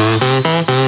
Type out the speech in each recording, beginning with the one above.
Let's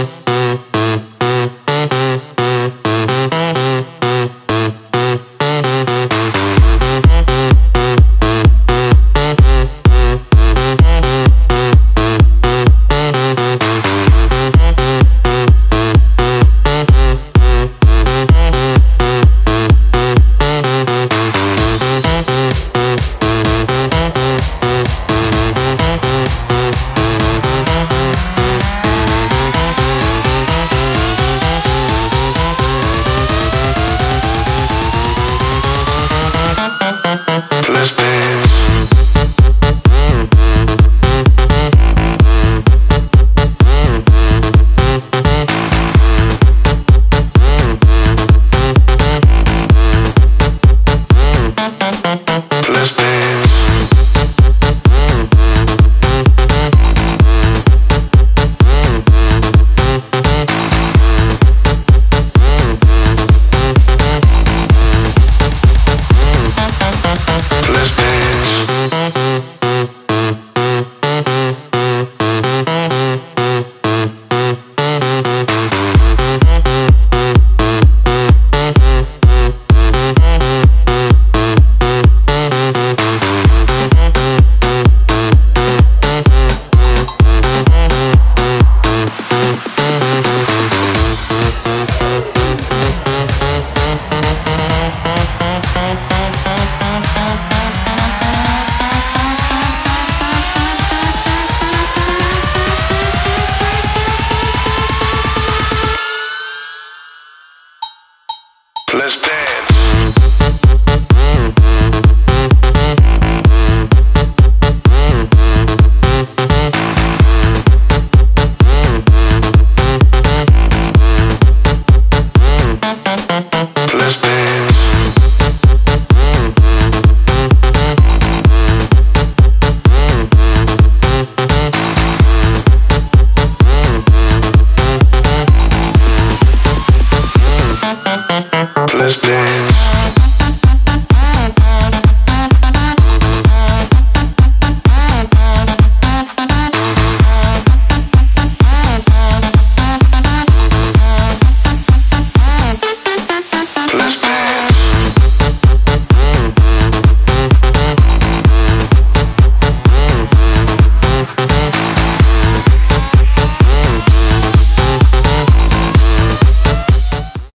Let's dance.